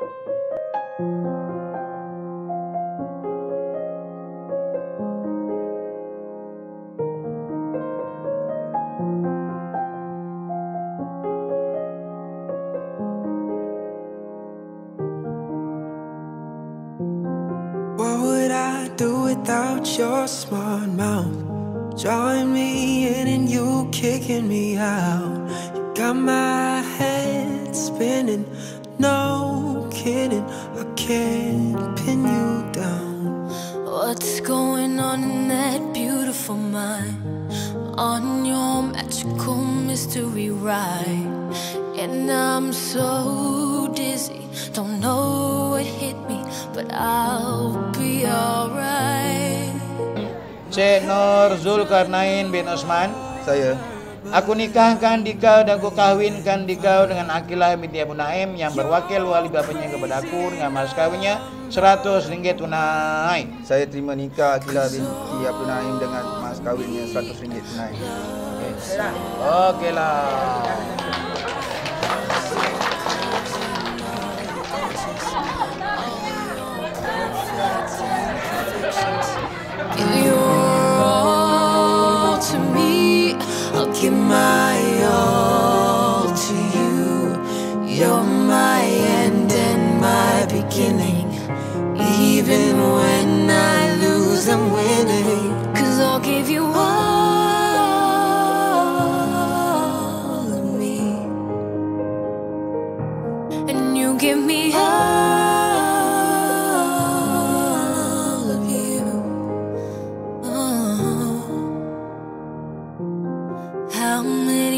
What would I do without your smart mouth? Drawing me in and you kicking me out. You got my head spinning, no kidding. I can't pin you down. What's going on in that beautiful mind? On your magical mystery ride. And I'm so dizzy, don't know what hit me, but I'll be alright. Cik Nur Zulkarnain bin Osman Saya Aku nikahkan dikau dan aku kahwinkan dikau dengan Akilah binti Abu Naim yang berwakil wali bapanya kepada aku dengan mas kawinnya 100 ringgit tunai. Saya terima nikah Akila binti Abu Naim dengan mas kahwinnya RM100 tunai Okeylah. Give I'll my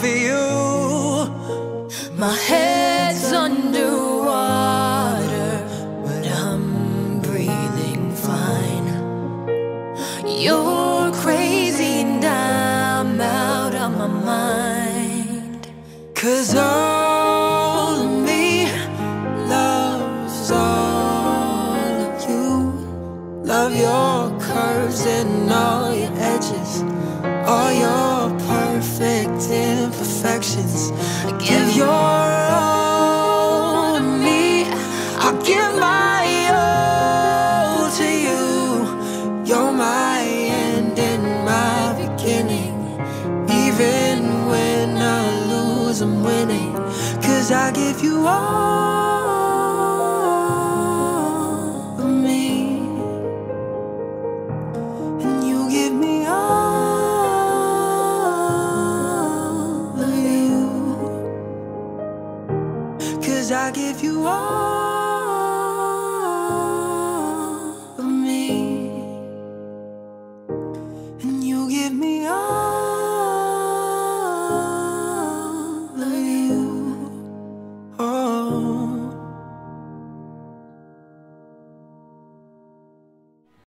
for you. My head's underwater, but I'm breathing fine. You're crazy and I'm out of my mind. Cause all of me loves all of you. Love your curves and all lose, I'm winning. Cause I give you all of me. And you give me all of you. Cause I give you all of me. And you give me all